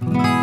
you.